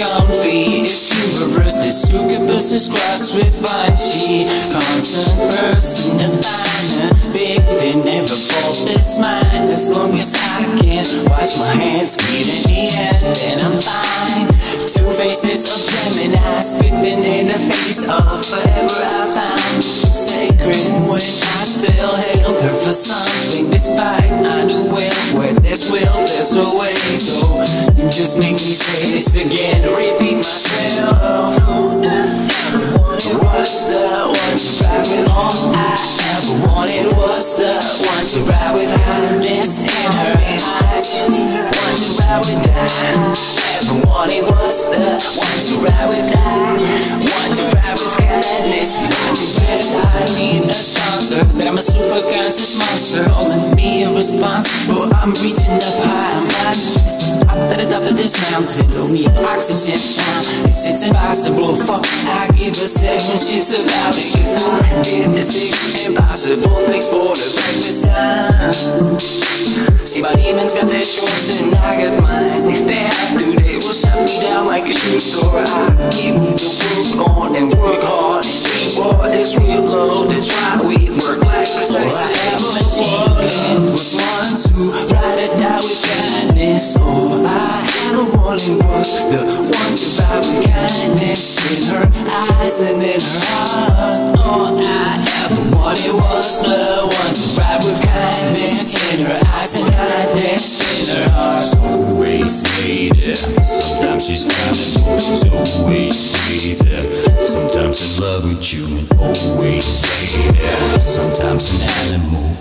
comfy. It's humorous, the succubus is crossed with punchy Constant person, a finer Big, they never fault this mine. As long as I can wash my hands clean in the end Then I'm fine. Two faces of Gemini Spitting in the face of forever I found Sacred when I still her for something Despite I knew well where there's will, there's a way So you just make me say this again. Repeat myself. Was the one to ride with? All I ever wanted Was the one to ride with. Happiness in her eyes. One to ride with. That Ever wanted was the one to ride with. That One to ride with. Kindness I need a That I'm a super conscious monster. Calling me irresponsible I'm reaching up high, I'm Up at the top of this mountain. Don't need oxygen now. This it's impossible. Fuck, I give a seven shits about it. Cause I did the six impossible. Things for the breakfast time. See my demons got their shorts and I got mine. If they have to, they will shut me down like a shoe store. I keep the work on and work hard. Boy, it's real low, that's why we precisely oh, a machine one ride with kindness I wanted was the one to ride with kindness In her eyes and in her heart I ever wanted was the one to ride with kindness In her eyes and kindness in her heart Always needed. Sometimes she's kind of she's always in love with you and always say that Sometimes an animal